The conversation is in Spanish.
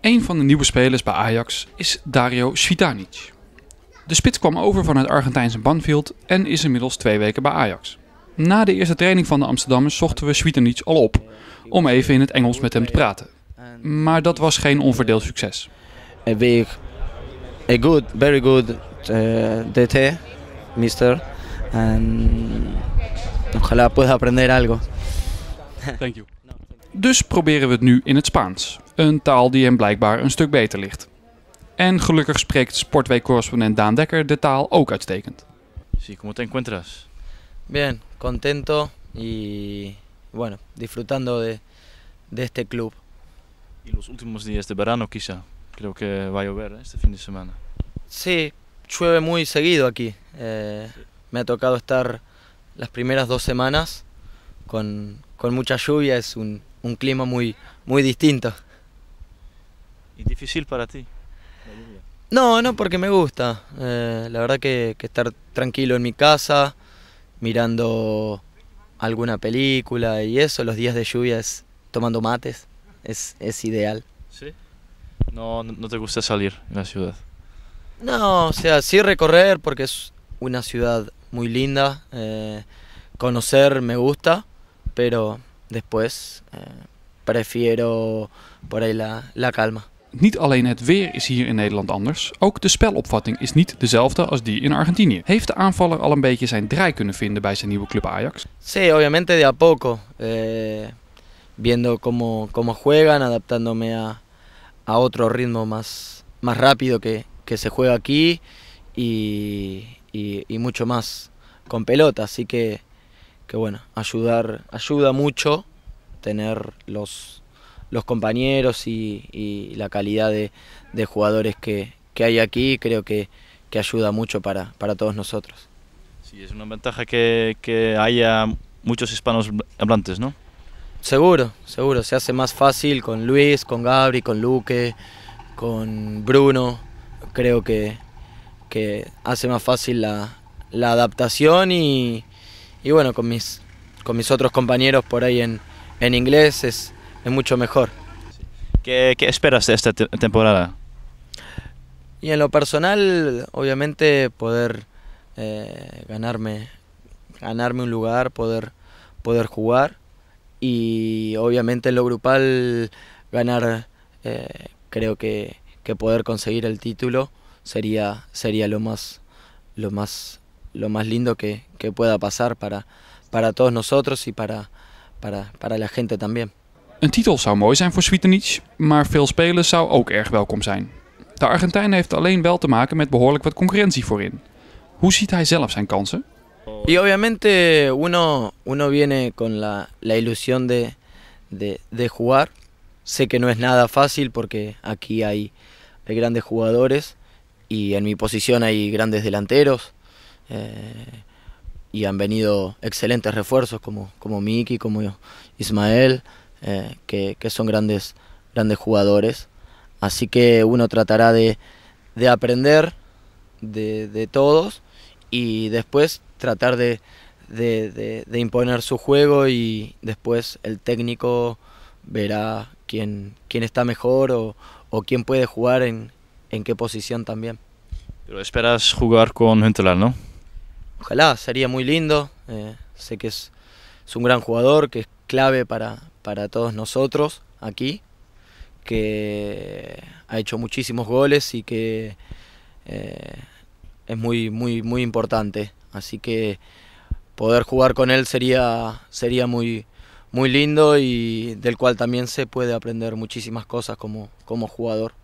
Een van de nieuwe spelers bij Ajax is Dario Svitanic. De spits kwam over van het Argentijnse Banfield en is inmiddels twee weken bij Ajax. Na de eerste training van de Amsterdammers zochten we Svitanic al op om even in het Engels met hem te praten. Maar dat was geen onverdeeld succes. a big, a good, very good uh, DT, Mister, and ojalá pueda aprender algo. Thank you. Dus proberen we het nu in het Spaans. Een taal die hem blijkbaar een stuk beter ligt. En gelukkig spreekt sportweek-correspondent Daan Dekker de taal ook uitstekend. Sí, ¿cómo te encuentras? Bien, contento y bueno, disfrutando de, de este club. Y los últimos días de verano quizá. Creo que va a llover ¿eh? este fin de semana. Sí, llueve muy seguido aquí. Eh, me ha tocado estar las primeras dos semanas con, con mucha lluvia, es un, un clima muy, muy distinto. ¿Y difícil para ti? No, no, porque me gusta. Eh, la verdad que, que estar tranquilo en mi casa, mirando alguna película y eso, los días de lluvia es tomando mates, es, es ideal. ¿Sí? No, no no te gusta salir en la ciudad. No, o sea, sí recorrer porque es una ciudad muy linda, eh, conocer me gusta, pero después eh, prefiero por ahí la, la calma. Niet alleen het weer is hier in Nederland anders, ook de spelopvatting is niet dezelfde als die in Argentinië. Heeft de aanvaller al een beetje zijn draai kunnen vinden bij zijn nieuwe club Ajax? Sí, obviamente de a poco, eh, viendo cómo, cómo juegan, adaptándome a, a otro ritmo más, más rápido que, que se juega aquí y, y- y mucho más con pelota. Así que, que bueno, ayudar, ayuda mucho tener los, los compañeros y, y la calidad de, de jugadores que, que hay aquí, creo que, que ayuda mucho para, para todos nosotros. Sí, es una ventaja que, que haya muchos hispanos hablantes, ¿no? Seguro, seguro, se hace más fácil con Luis, con Gabri, con Luque, con Bruno. Creo que, que hace más fácil la, la adaptación y, y bueno, con mis, con mis otros compañeros por ahí en, en inglés es, es mucho mejor. ¿Qué, qué esperas de esta te- temporada? Y en lo personal, obviamente, poder eh, ganarme, ganarme un lugar, poder, poder jugar y obviamente en lo grupal ganar, eh, creo que, que poder conseguir el título sería, sería lo más, lo más, lo más lindo que, que pueda pasar para, para todos nosotros y para, para, para la gente también. Een titel zou mooi zijn voor Svitanic, maar veel spelers zou ook erg welkom zijn. De Argentijn heeft alleen wel te maken met behoorlijk wat concurrentie voorin. Hoe ziet hij zelf zijn kansen? Y obviamente uno, uno viene con la, la ilusión de, de, de jugar. Sé que no es nada fácil porque aquí hay, hay grandes jugadores y en mi posición hay grandes delanteros. Eh, y han venido excelentes refuerzos como, como Miki, como Ismael, eh, que, que son grandes, grandes jugadores. Así que uno tratará de, de aprender de, de todos y después tratar de, de- imponer su juego y después el técnico verá quién, quién está mejor o, o quién puede jugar en, en qué posición también. Pero esperas jugar con Huntelaar, ¿no? Ojalá, sería muy lindo. eh, sé que es, un gran jugador, que es clave para, para todos nosotros aquí, que ha hecho muchísimos goles y que eh, es muy, muy, muy importante. Así que poder jugar con él sería, sería muy, muy lindo y del cual también se puede aprender muchísimas cosas como, como jugador.